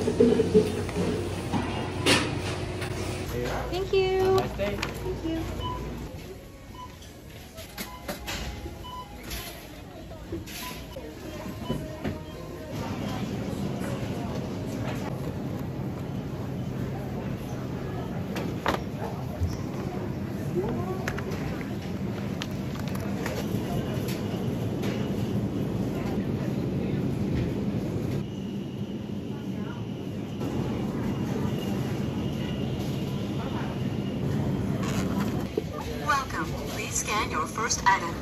Thank you. Thank you. Welcome. Please scan your first item.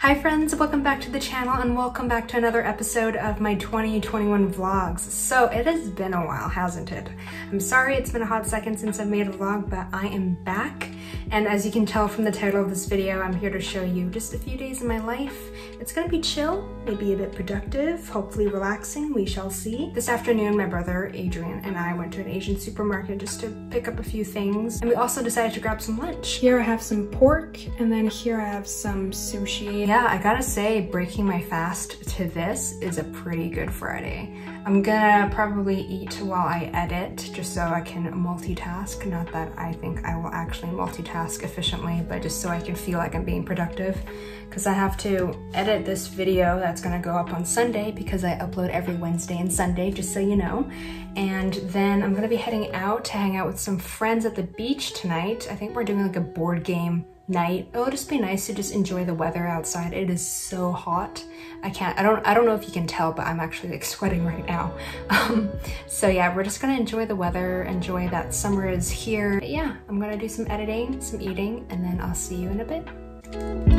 Hi friends, welcome back to the channel and welcome back to another episode of my 2021 vlogs. So it has been a while, hasn't it? I'm sorry it's been a hot second since I've made a vlog, but I am back. And as you can tell from the title of this video, I'm here to show you just a few days in my life. It's gonna be chill, maybe a bit productive, hopefully relaxing, we shall see. This afternoon, my brother Adrian and I went to an Asian supermarket just to pick up a few things. And we also decided to grab some lunch. Here I have some pork, and then here I have some sushi. Yeah, I gotta say, breaking my fast to this is a pretty good Friday. I'm gonna probably eat while I edit just so I can multitask. Not that I think I will actually multitask efficiently, but just so I can feel like I'm being productive. Because I have to edit this video that's gonna go up on Sunday because I upload every Wednesday and Sunday, just so you know. And then I'm gonna be heading out to hang out with some friends at the beach tonight. I think we're doing like a board game night. It'll just be nice to just enjoy the weather outside. It is so hot. I can't, I don't, I don't know if you can tell, but I'm actually like sweating right now. Um, so yeah, we're just gonna enjoy the weather, enjoy that summer is here. But yeah, I'm gonna do some editing, some eating, and then I'll see you in a bit.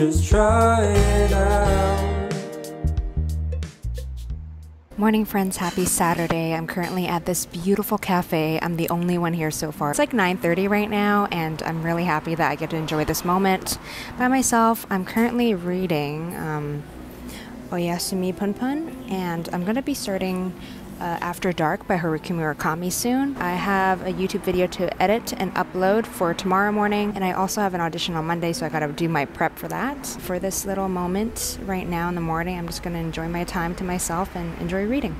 Just try it out. Morning friends, happy Saturday. I'm currently at this beautiful cafe. I'm the only one here so far. It's like 9:30 right now and I'm really happy that I get to enjoy this moment by myself. I'm currently reading um, Oyasumi Punpun and I'm going to be starting uh, After Dark by Haruki Murakami soon. I have a YouTube video to edit and upload for tomorrow morning, and I also have an audition on Monday, so I gotta do my prep for that. For this little moment right now in the morning, I'm just gonna enjoy my time to myself and enjoy reading.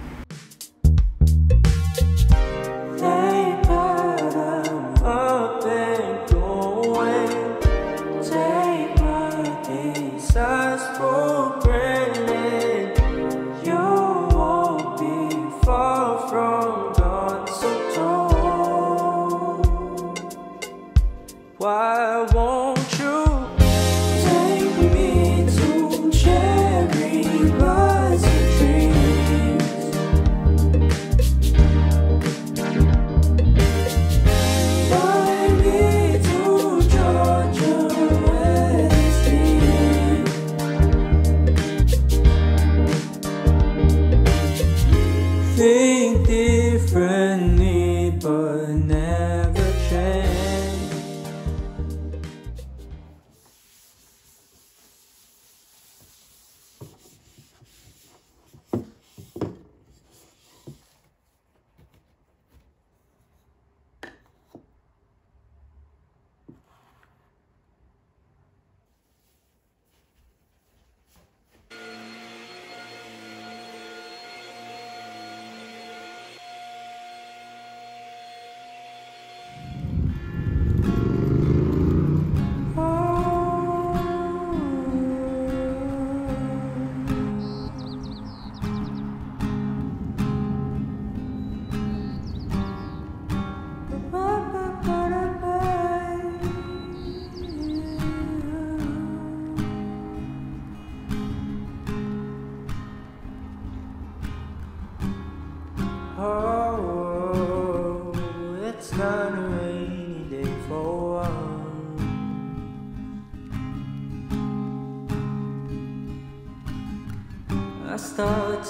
Never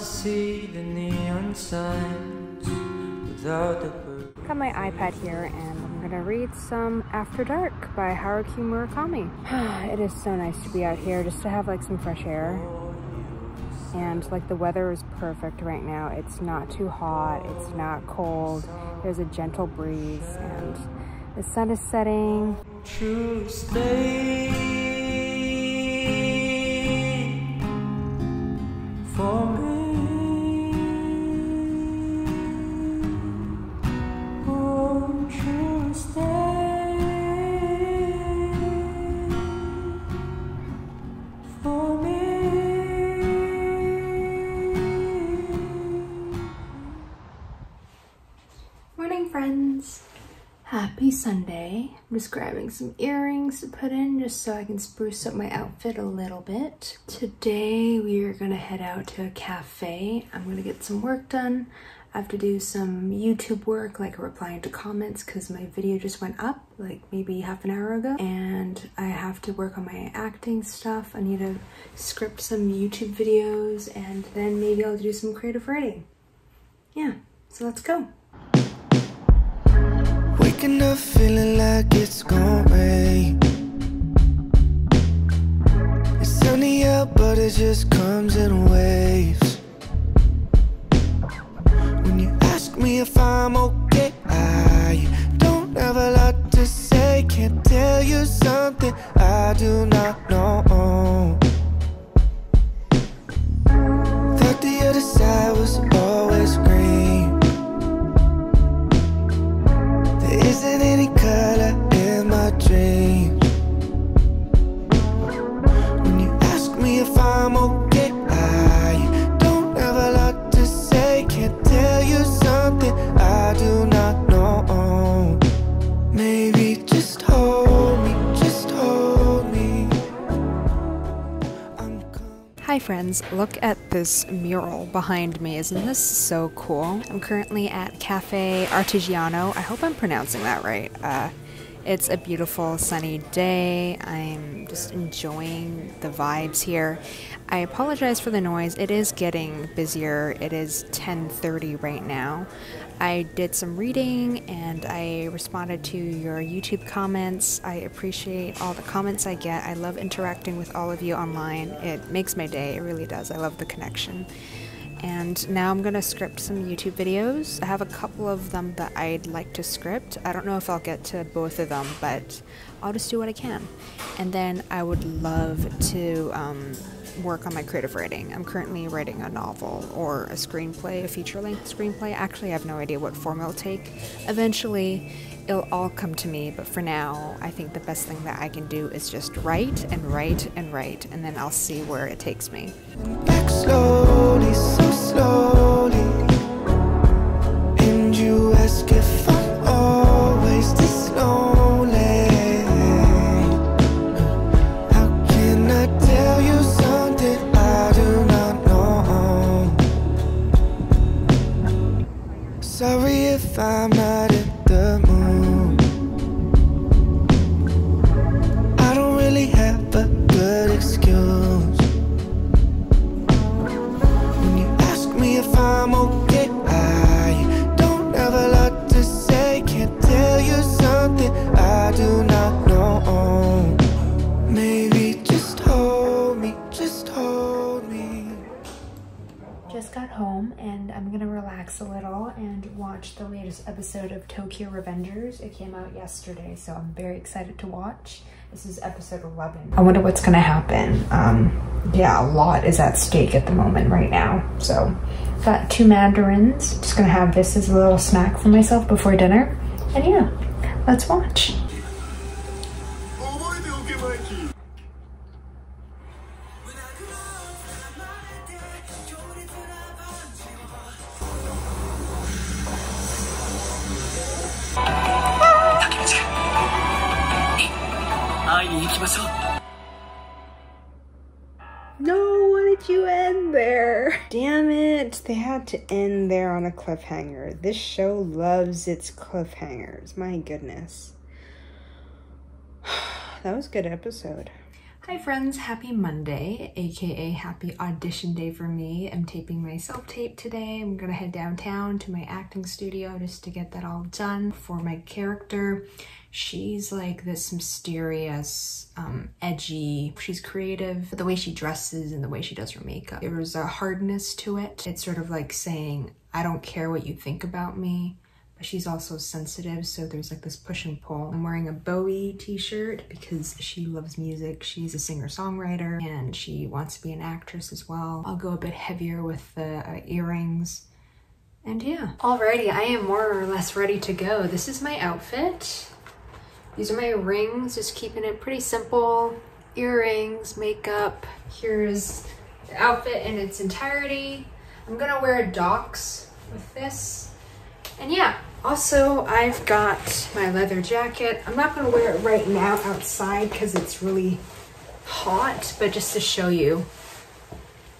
to see the neon signs without the bird. Got my iPad here and I'm gonna read some After Dark by Haruki Murakami. it is so nice to be out here just to have like some fresh air. And like the weather is perfect right now. It's not too hot, it's not cold. There's a gentle breeze and the sun is setting. to stay Sunday. I'm just grabbing some earrings to put in just so I can spruce up my outfit a little bit. Today we are gonna head out to a cafe. I'm gonna get some work done. I have to do some YouTube work like replying to comments because my video just went up like maybe half an hour ago and I have to work on my acting stuff. I need to script some YouTube videos and then maybe I'll do some creative writing. Yeah, so let's go. Waking up feeling like it's gonna rain. It's sunny out, but it just comes in waves. When you ask me if I'm okay, I don't have a lot to say. Can't tell you something I do not know. Friends, look at this mural behind me. Isn't this so cool? I'm currently at Caffe Artigiano. I hope I'm pronouncing that right. Uh, it's a beautiful sunny day. I'm just enjoying the vibes here. I apologize for the noise. It is getting busier. It is 10:30 right now. I did some reading and I responded to your YouTube comments. I appreciate all the comments I get. I love interacting with all of you online. It makes my day. It really does. I love the connection. And now I'm gonna script some YouTube videos. I have a couple of them that I'd like to script. I don't know if I'll get to both of them, but I'll just do what I can. And then I would love to um, work on my creative writing. I'm currently writing a novel or a screenplay, a feature length screenplay. Actually, I have no idea what form it'll take. Eventually, it'll all come to me, but for now, I think the best thing that I can do is just write and write and write, and then I'll see where it takes me. Sorry if latest episode of Tokyo Revengers. It came out yesterday, so I'm very excited to watch. This is episode 11. I wonder what's gonna happen. Um, yeah, a lot is at stake at the moment right now. So, got two mandarins. Just gonna have this as a little snack for myself before dinner. And yeah, let's watch. No, why did you end there? Damn it. They had to end there on a cliffhanger. This show loves its cliffhangers. My goodness. That was a good episode. Hi friends, happy Monday, aka happy audition day for me. I'm taping my self-tape today. I'm gonna head downtown to my acting studio just to get that all done for my character. She's like this mysterious, um, edgy, she's creative. The way she dresses and the way she does her makeup. There's a hardness to it. It's sort of like saying, I don't care what you think about me, but she's also sensitive. So there's like this push and pull. I'm wearing a Bowie t-shirt because she loves music. She's a singer-songwriter and she wants to be an actress as well. I'll go a bit heavier with the uh, earrings. And yeah. Alrighty, I am more or less ready to go. This is my outfit. These are my rings, just keeping it pretty simple. Earrings, makeup. Here's the outfit in its entirety. I'm gonna wear a docs with this. And yeah, also I've got my leather jacket. I'm not gonna wear it right now outside because it's really hot, but just to show you.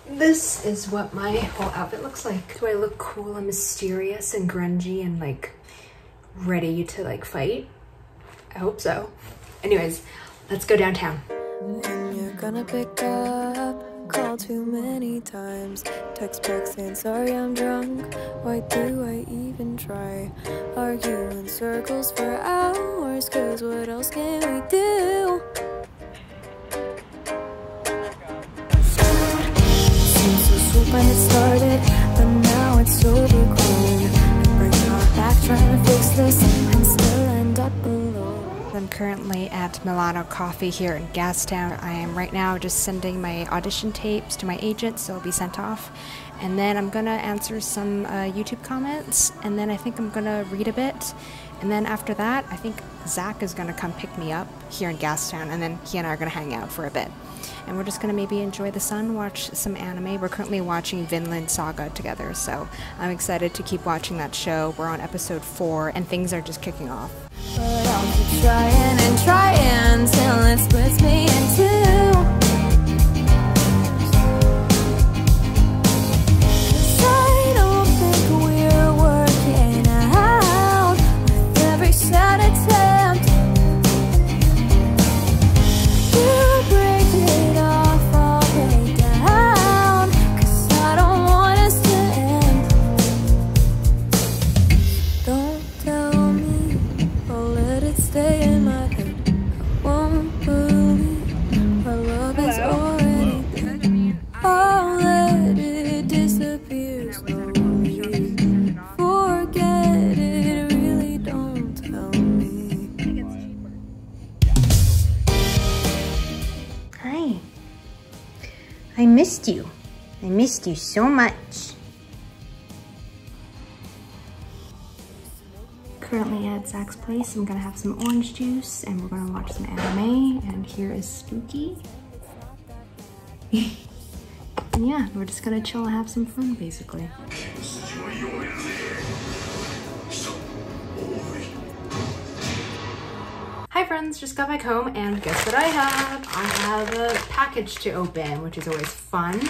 This is what my whole outfit looks like. Do I look cool and mysterious and grungy and like ready to like fight? I hope so. Anyways, let's go downtown. And you're gonna pick up. Call too many times. Text back saying sorry I'm drunk. Why do I even try? Argue in circles for hours. Cause what else can we do? At Milano Coffee here in Gastown. I am right now just sending my audition tapes to my agent, so it'll be sent off. And then I'm gonna answer some uh, YouTube comments, and then I think I'm gonna read a bit. And then after that, I think Zach is gonna come pick me up here in Gastown, and then he and I are gonna hang out for a bit. And we're just gonna maybe enjoy the sun, watch some anime. We're currently watching Vinland Saga together, so I'm excited to keep watching that show. We're on episode four, and things are just kicking off. But I'll keep trying and trying till it splits me in two. Missed you so much. Currently at Zach's place, I'm gonna have some orange juice and we're gonna watch some anime and here is Spooky. and yeah, we're just gonna chill and have some fun basically. Hi friends, just got back home and guess what I have? I have a package to open, which is always fun.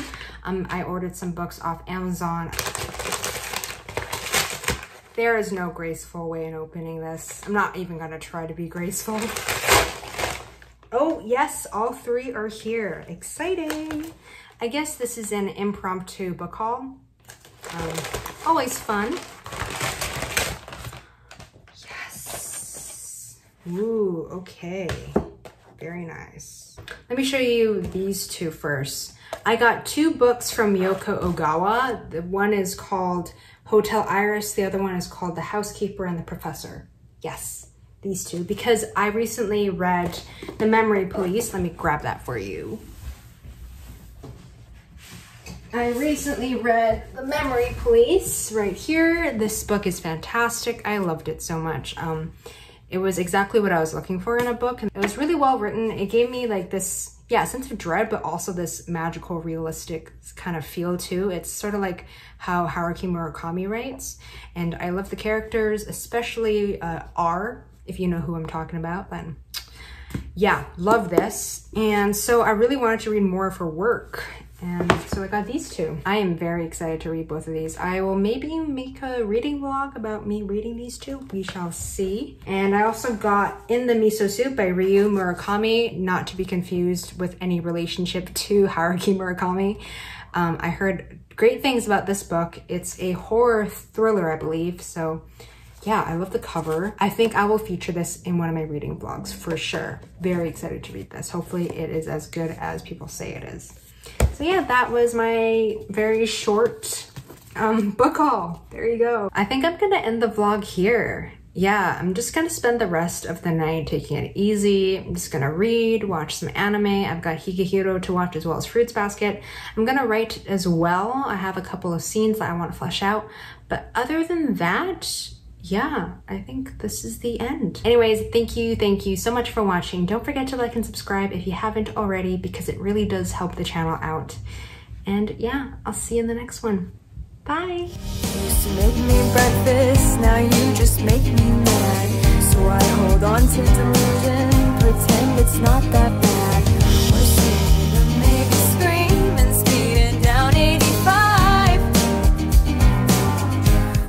Um, I ordered some books off Amazon. There is no graceful way in opening this. I'm not even gonna try to be graceful. Oh yes, all three are here. Exciting. I guess this is an impromptu book haul. Um, always fun. Yes. Ooh, okay. Very nice. Let me show you these two first. I got two books from Yoko Ogawa. The one is called Hotel Iris. The other one is called The Housekeeper and the Professor. Yes, these two. Because I recently read The Memory Police. Let me grab that for you. I recently read The Memory Police right here. This book is fantastic. I loved it so much. Um, it was exactly what I was looking for in a book. And it was really well written. It gave me like this, yeah, sense of dread, but also this magical, realistic kind of feel too. It's sort of like how Haruki Murakami writes. And I love the characters, especially uh, R, if you know who I'm talking about, then yeah, love this. And so I really wanted to read more of her work. And so I got these two. I am very excited to read both of these. I will maybe make a reading vlog about me reading these two. We shall see. And I also got In the Miso Soup by Ryu Murakami, not to be confused with any relationship to Haruki Murakami. Um, I heard great things about this book. It's a horror thriller, I believe. So yeah, I love the cover. I think I will feature this in one of my reading vlogs for sure. Very excited to read this. Hopefully it is as good as people say it is. So yeah, that was my very short um, book haul. There you go. I think I'm gonna end the vlog here. Yeah, I'm just gonna spend the rest of the night taking it easy. I'm just gonna read, watch some anime. I've got Higehiro to watch as well as Fruits Basket. I'm gonna write as well. I have a couple of scenes that I wanna flesh out. But other than that, yeah, I think this is the end. Anyways, thank you, thank you so much for watching. Don't forget to like and subscribe if you haven't already because it really does help the channel out. And yeah, I'll see you in the next one. Bye. So I hold on to delusion, pretend it's not that bad.